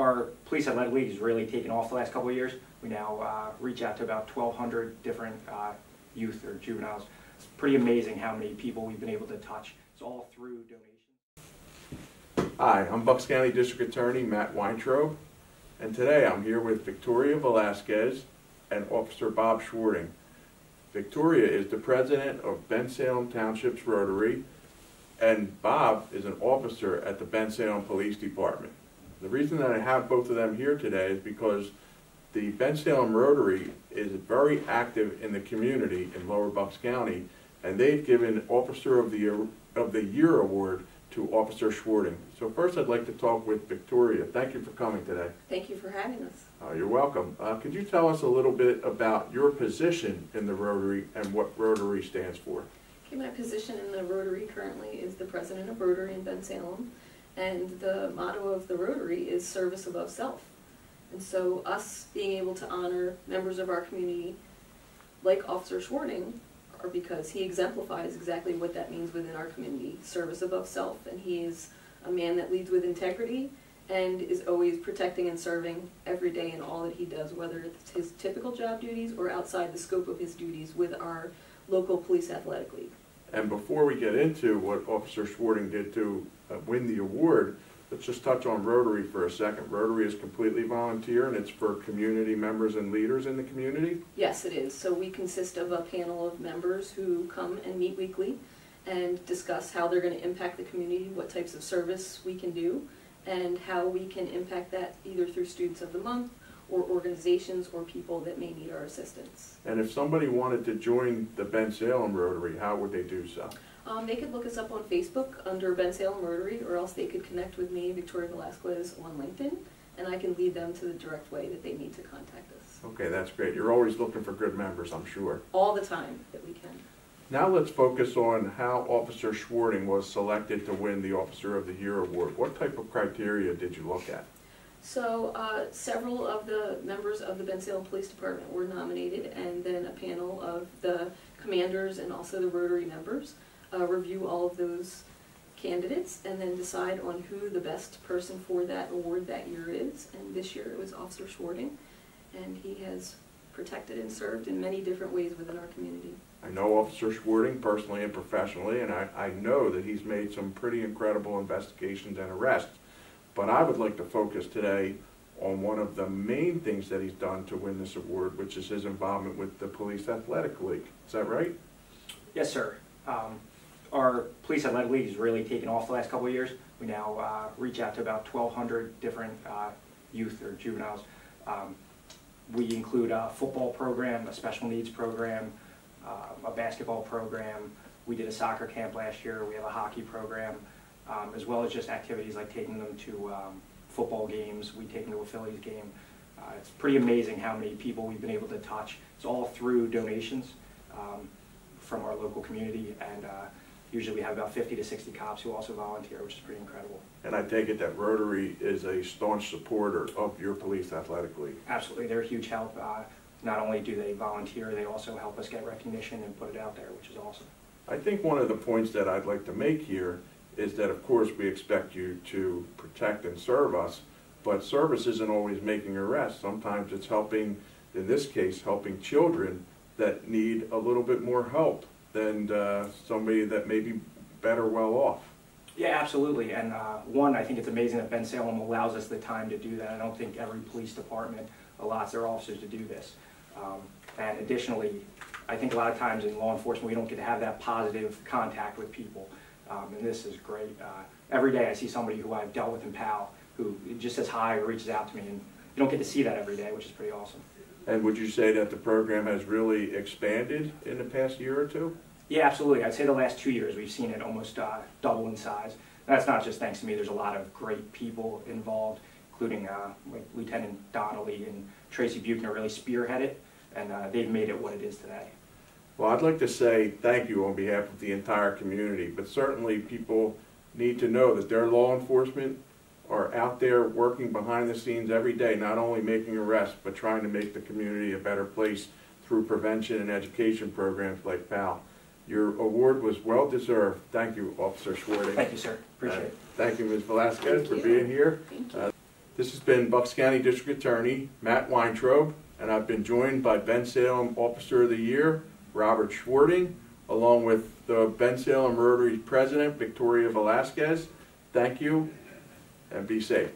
our police athletic league has really taken off the last couple of years. We now uh, reach out to about 1,200 different uh, youth or juveniles. It's pretty amazing how many people we've been able to touch. It's all through donations. Hi, I'm Bucks County District Attorney Matt Weintraub, and today I'm here with Victoria Velasquez and Officer Bob Schwarting. Victoria is the president of Bensalem Township's Rotary, and Bob is an officer at the Bensalem Police Department. The reason that I have both of them here today is because the Bensalem Rotary is very active in the community in Lower Bucks County, and they've given Officer of the Year, of the Year Award to Officer Schwarting. So first I'd like to talk with Victoria. Thank you for coming today. Thank you for having us. Uh, you're welcome. Uh, could you tell us a little bit about your position in the Rotary and what Rotary stands for? Okay, my position in the Rotary currently is the president of Rotary in Bensalem, and the motto of the Rotary is service above self. And so us being able to honor members of our community like Officer Schwarting are because he exemplifies exactly what that means within our community, service above self. And he is a man that leads with integrity and is always protecting and serving every day in all that he does, whether it's his typical job duties or outside the scope of his duties with our local police athletic league. And before we get into what Officer Schwarting did to uh, win the award, let's just touch on Rotary for a second. Rotary is completely volunteer and it's for community members and leaders in the community. Yes, it is. So we consist of a panel of members who come and meet weekly and discuss how they're going to impact the community, what types of service we can do, and how we can impact that either through Students of the Month or organizations or people that may need our assistance. And if somebody wanted to join the Bensalem Rotary, how would they do so? Um, they could look us up on Facebook under Bensalem Rotary, or else they could connect with me, Victoria Velasquez, on LinkedIn, and I can lead them to the direct way that they need to contact us. Okay, that's great. You're always looking for good members, I'm sure. All the time that we can. Now let's focus on how Officer Schwarting was selected to win the Officer of the Year award. What type of criteria did you look at? So, uh, several of the members of the Bensalem Police Department were nominated, and then a panel of the commanders and also the Rotary members uh, review all of those candidates and then decide on who the best person for that award that year is. And this year it was Officer Schwarting, and he has protected and served in many different ways within our community. I know Officer Schwarting personally and professionally, and I, I know that he's made some pretty incredible investigations and arrests. But I would like to focus today on one of the main things that he's done to win this award, which is his involvement with the Police Athletic League. Is that right? Yes, sir. Um, our police athletic league has really taken off the last couple of years. We now uh, reach out to about 1,200 different uh, youth or juveniles. Um, we include a football program, a special needs program, uh, a basketball program. We did a soccer camp last year. We have a hockey program, um, as well as just activities like taking them to um, football games. We take them to a Phillies game. Uh, it's pretty amazing how many people we've been able to touch. It's all through donations um, from our local community, and uh, usually we have about 50 to 60 cops who also volunteer, which is pretty incredible. And I take it that Rotary is a staunch supporter of your Police Athletic League. Absolutely, they're a huge help. Uh, not only do they volunteer, they also help us get recognition and put it out there, which is awesome. I think one of the points that I'd like to make here is that, of course, we expect you to protect and serve us, but service isn't always making arrests. Sometimes it's helping, in this case, helping children that need a little bit more help than uh, somebody that may be better well off. Yeah, absolutely. And uh, one, I think it's amazing that Bensalem allows us the time to do that. I don't think every police department allows their officers to do this. Um, and additionally, I think a lot of times in law enforcement, we don't get to have that positive contact with people. Um, and this is great. Uh, every day I see somebody who I've dealt with in PAL who just says hi or reaches out to me. And you don't get to see that every day, which is pretty awesome. And would you say that the program has really expanded in the past year or two? Yeah, absolutely. I'd say the last two years we've seen it almost uh, double in size. That's not just thanks to me. There's a lot of great people involved, including uh, like Lieutenant Donnelly and Tracy Buchner really spearhead it, and uh, they've made it what it is today. Well, I'd like to say thank you on behalf of the entire community, but certainly people need to know that their law enforcement are out there working behind the scenes every day, not only making arrests, but trying to make the community a better place through prevention and education programs like PAL. Your award was well deserved. Thank you, Officer Schwarting. Thank you, sir. Appreciate Uh, it. Thank you, Ms. Velasquez, Thank for you. being here. Thank you. Uh, This has been Bucks County District Attorney Matt Weintraub, and I've been joined by Bensalem Officer of the Year, Robert Schwarting, along with the Bensalem Rotary President, Victoria Velasquez. Thank you, and be safe.